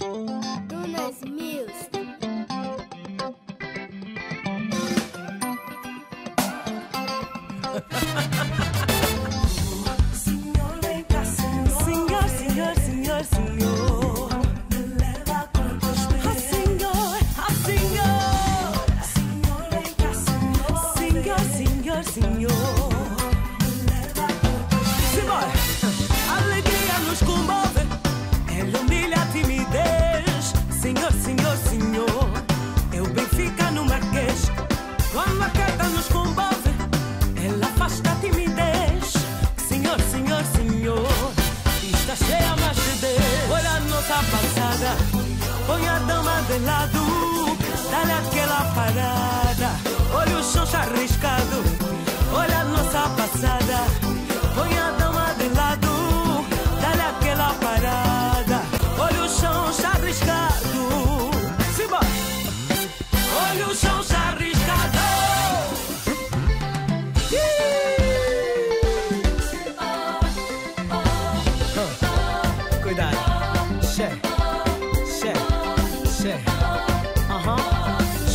Dunas Mills. de lado, dá-lhe parada. Olha o chão arriscado, olha a nossa passada.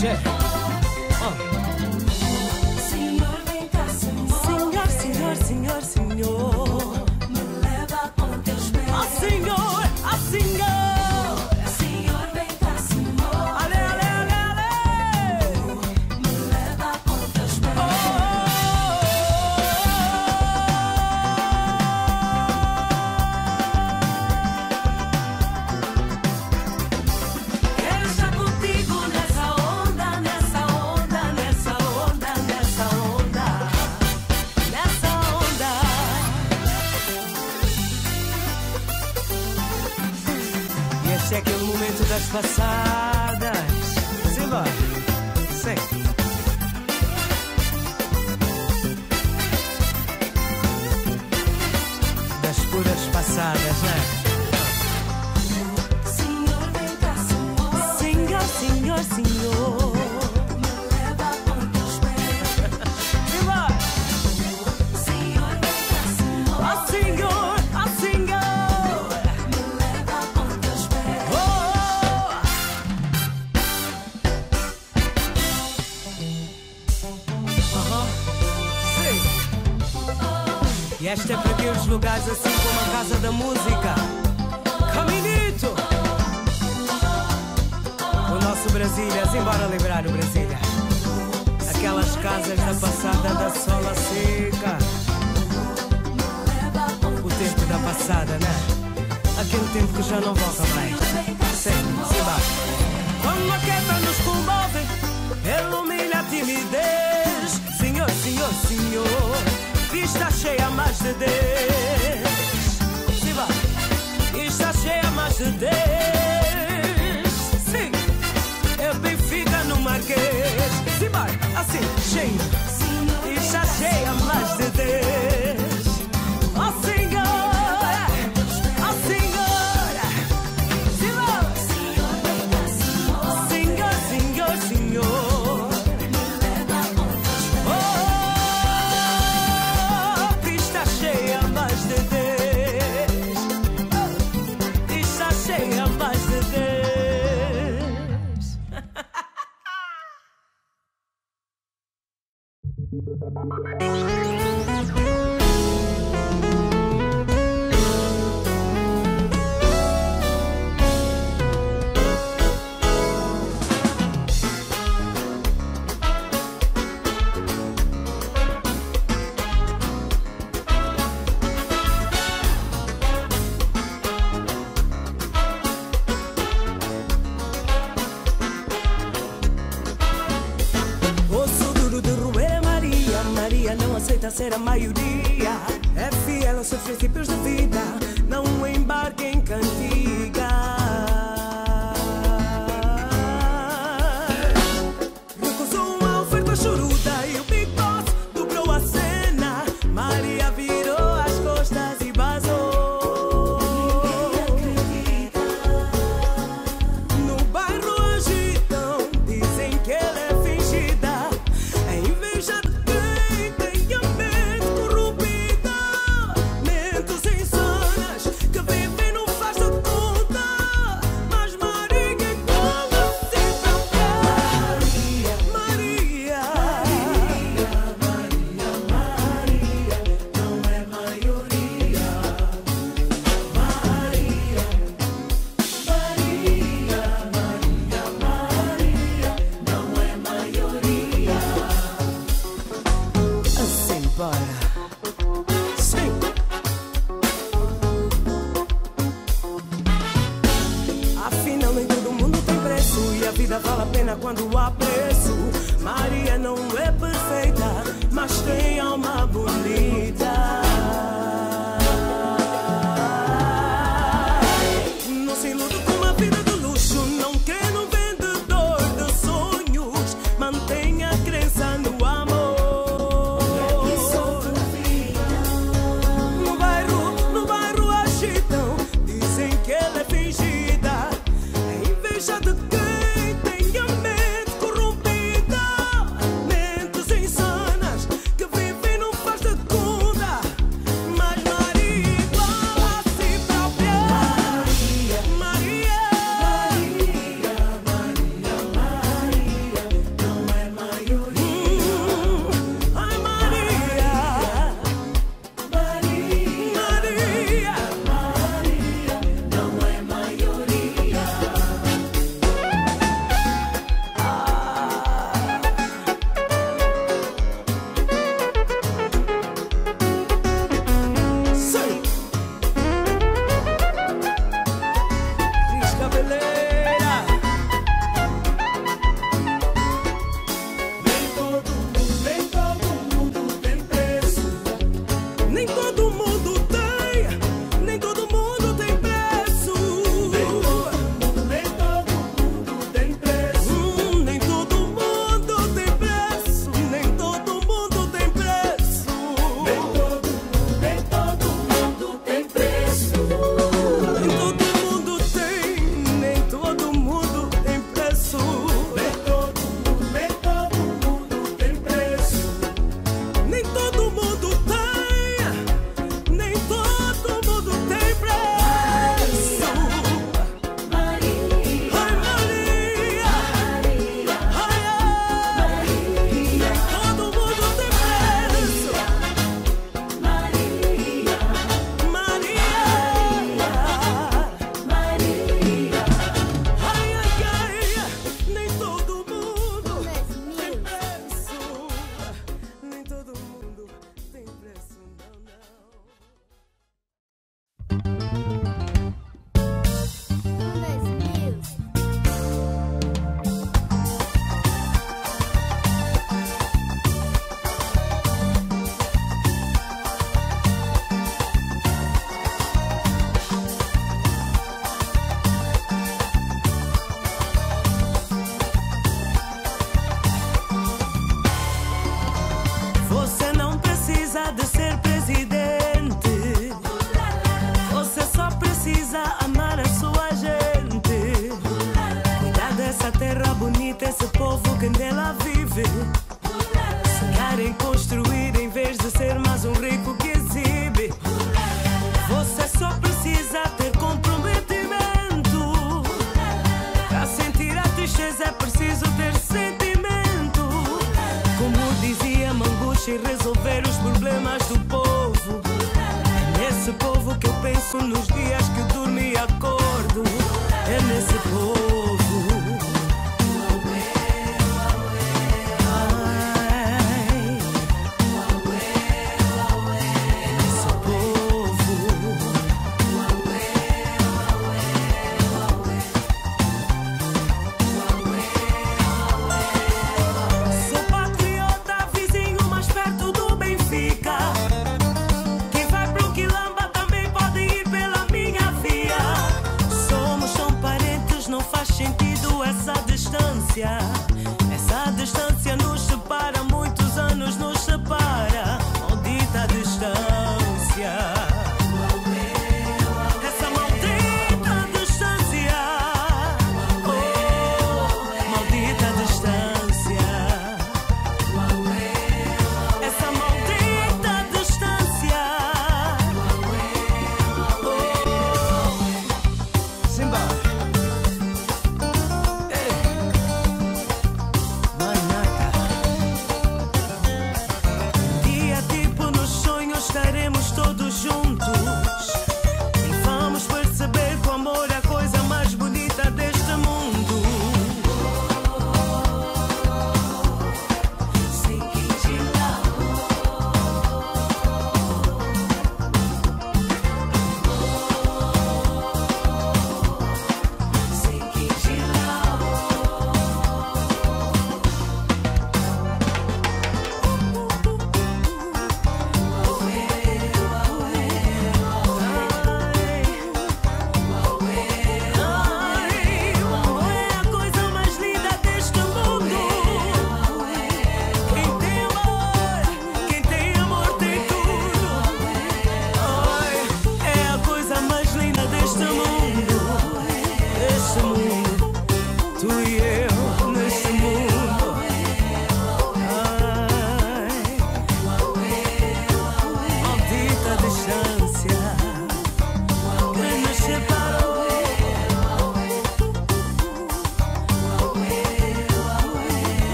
shit. E esta é para aqueles lugares assim como a Casa da Música. Caminito! O nosso Brasília, é simbora liberar o Brasília. Aquelas casas da passada da sola seca. O tempo da passada, né? Aquele tempo que já não volta mais. Sim, simbora. Quando a queda nos comove, ilumina a timidez. Senhor, senhor, senhor está cheia mais de Deus. Sim, vai. Está cheia mais de Deus. Sim, eu Benfica no Marquês. Sim. Assim, cheia. Está cheia mais de Deus. princípios de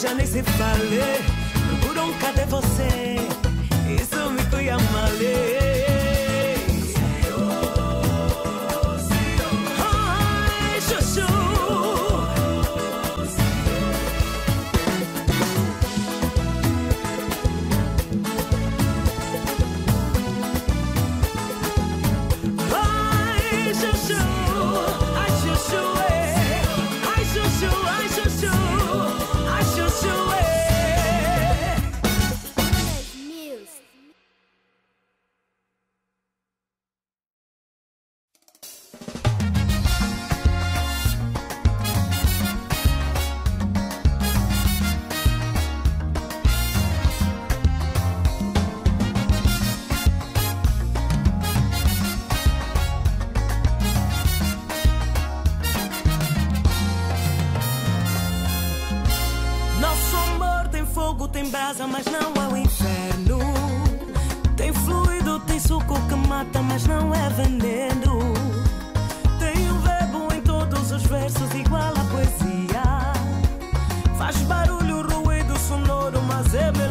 já nem se fale. Por um cadê você? Isso me cuia male. Zebra.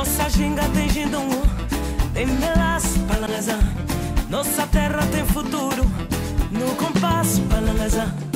Nossa ginga tem gindongo, tem melas palanesa. Nossa terra tem futuro, no compasso palanesa.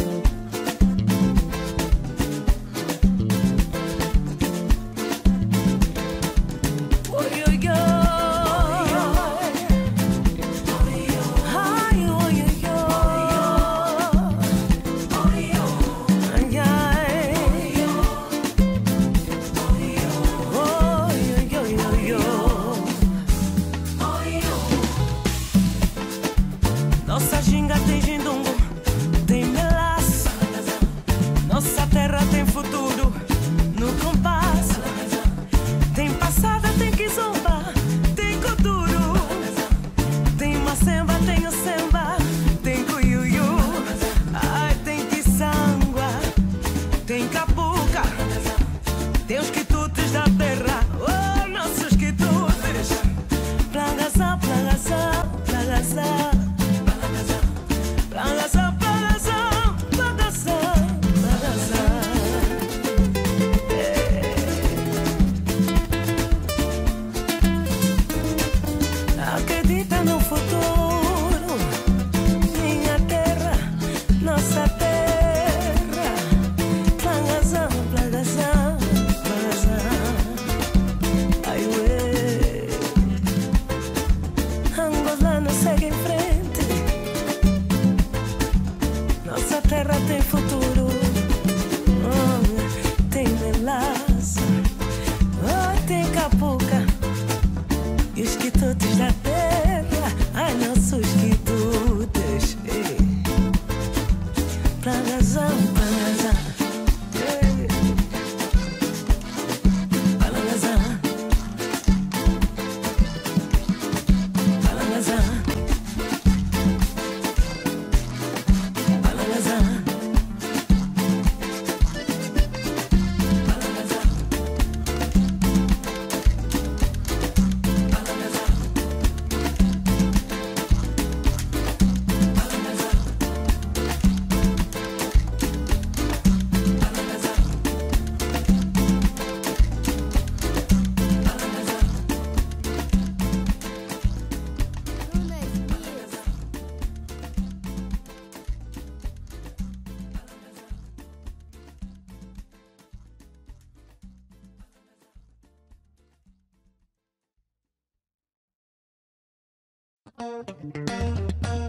え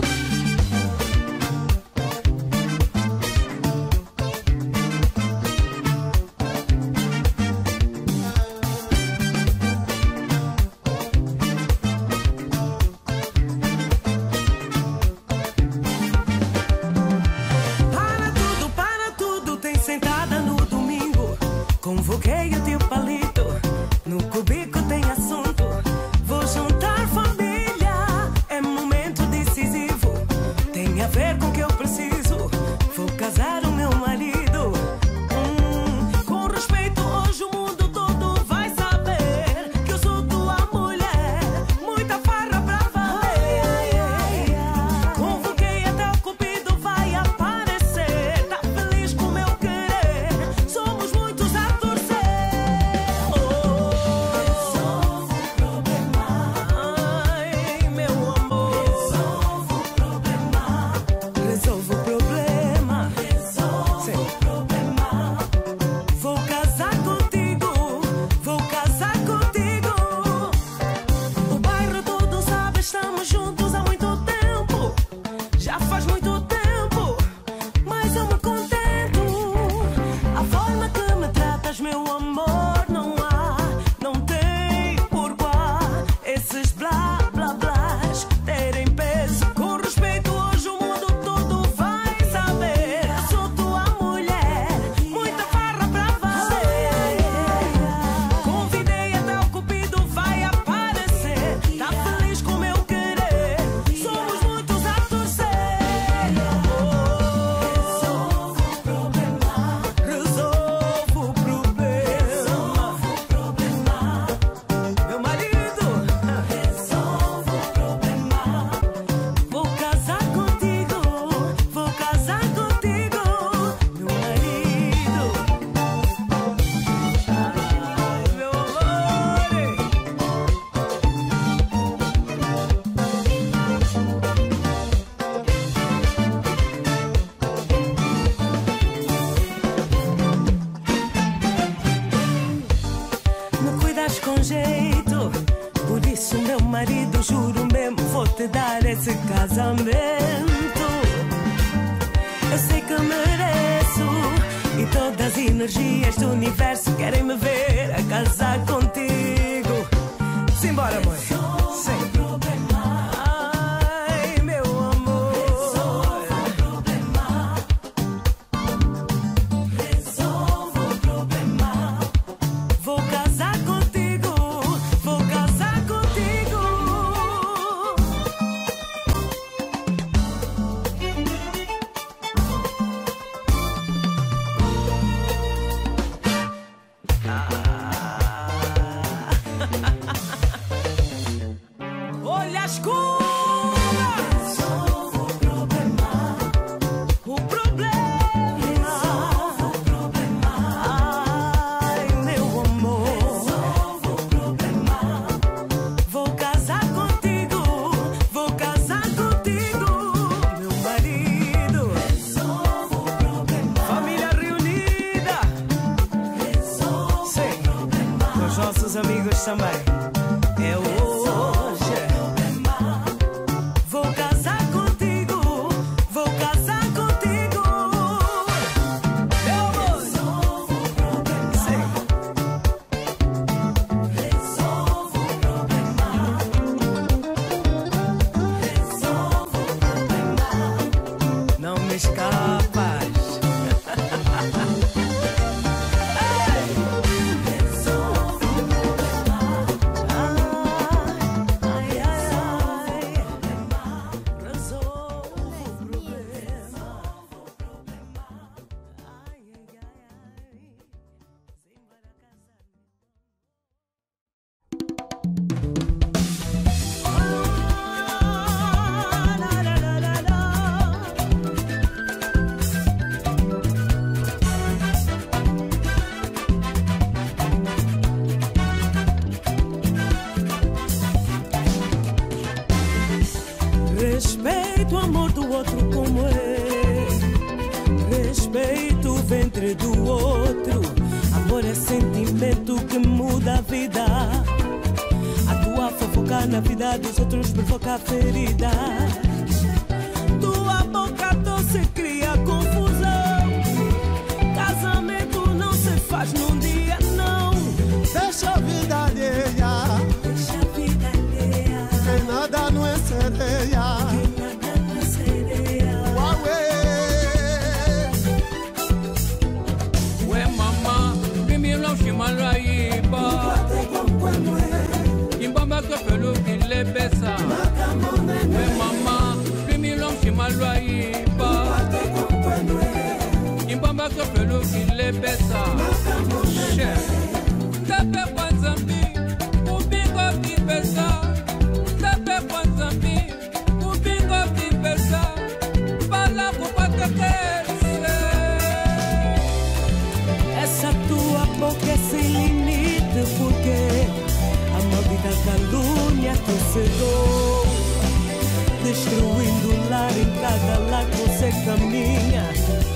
っ? com jeito. Por isso, meu marido, juro mesmo, vou te dar esse casamento. Eu sei que mereço. E todas as energias do universo querem me ver a casar contigo. Simbora, mãe. Sim.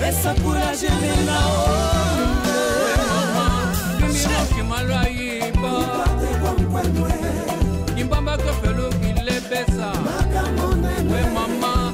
pesa kula jemena kimbambaka long kilebesa. We mama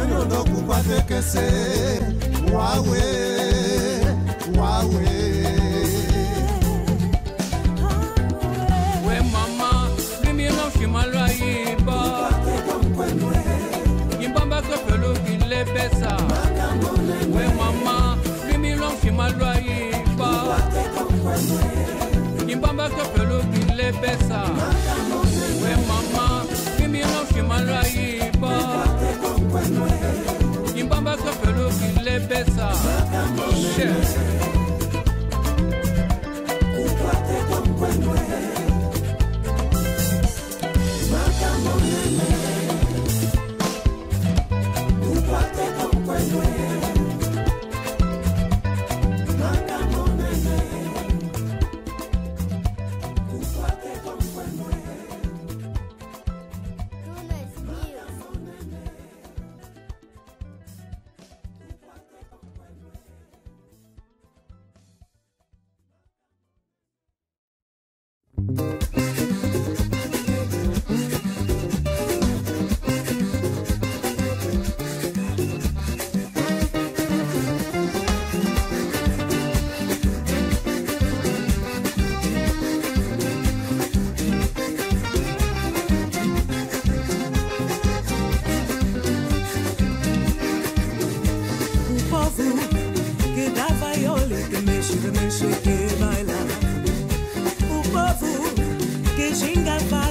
wenondo se wawe wawe we mama limieno fimalwa yimba yimbamba kepelu kilebesa we mama limieno fimalwa yimba yimbamba kepelu kilebesa Delicious. 情感发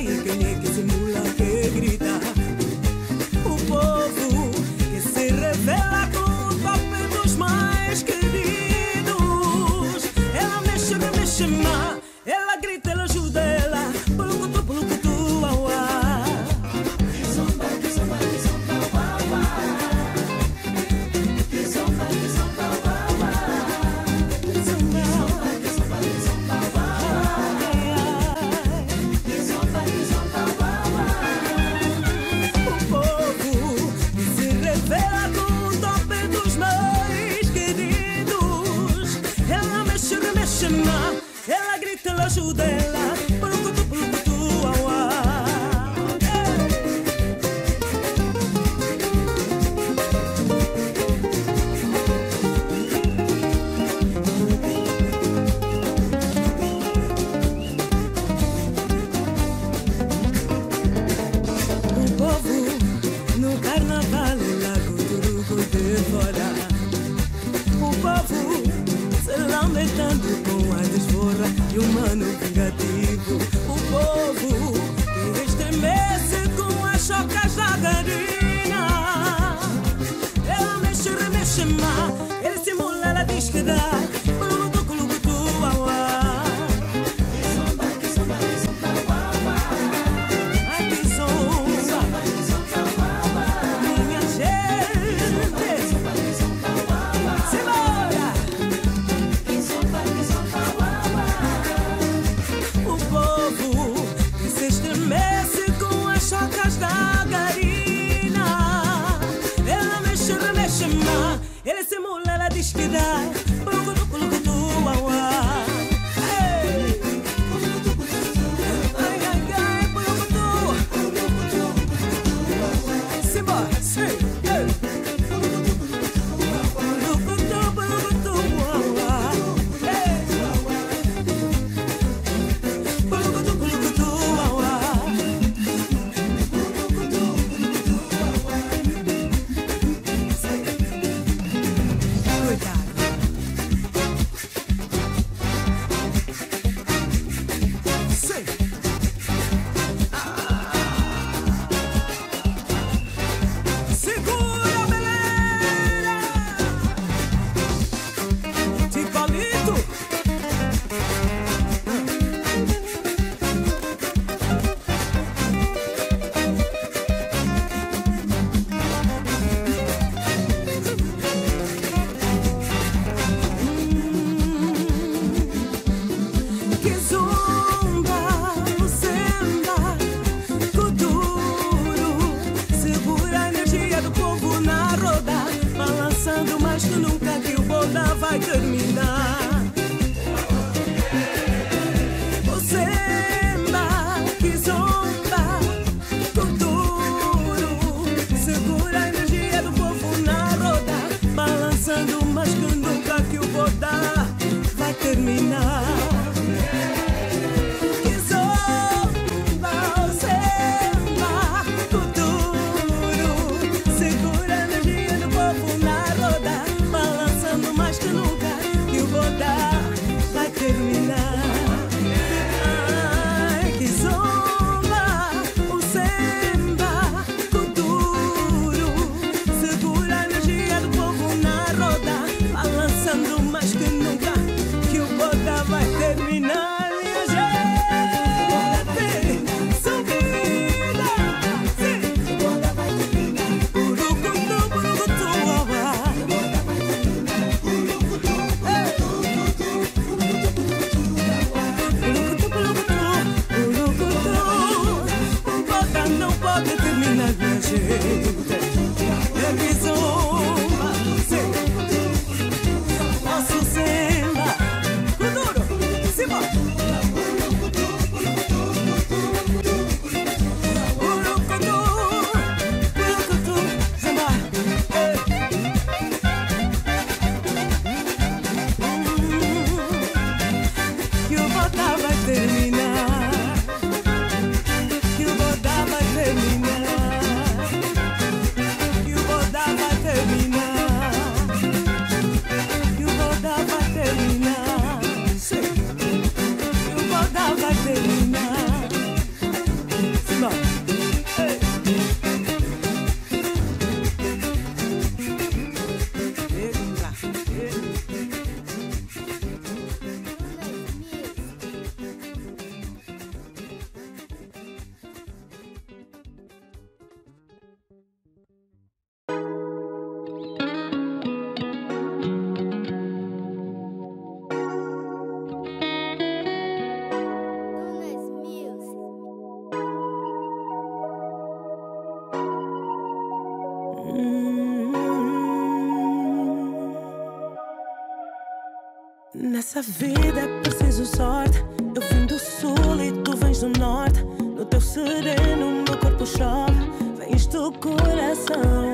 vida é preciso sorte. Eu vim do sul e tu vens do norte. No teu sereno, meu corpo chove. Vens do coração.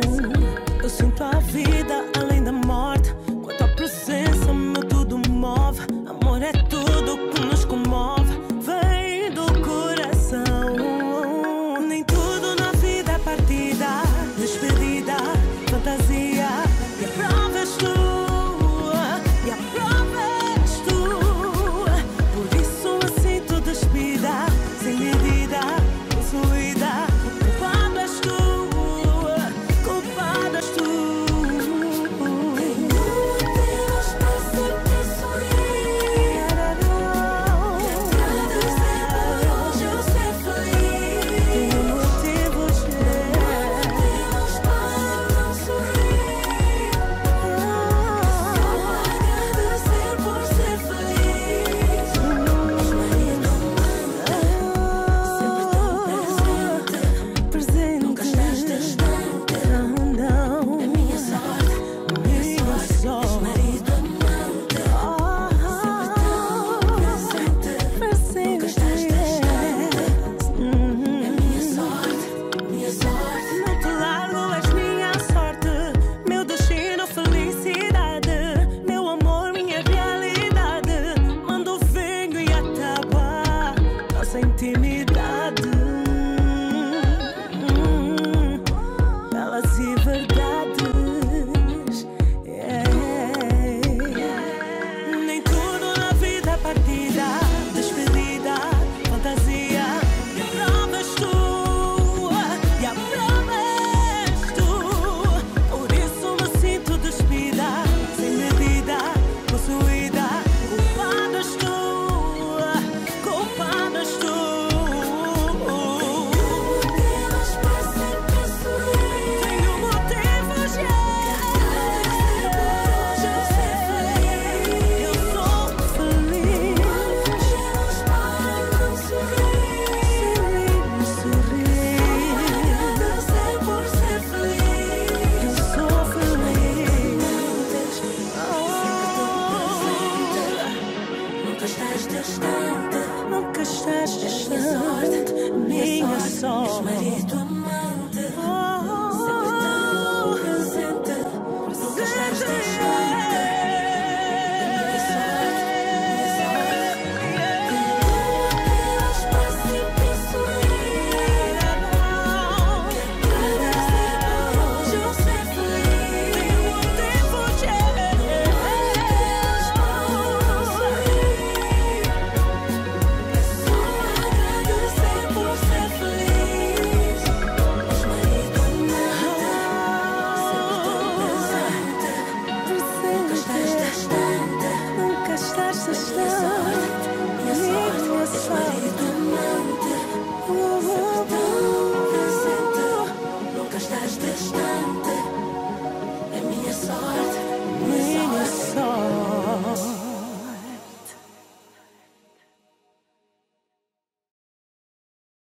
Eu sinto a vida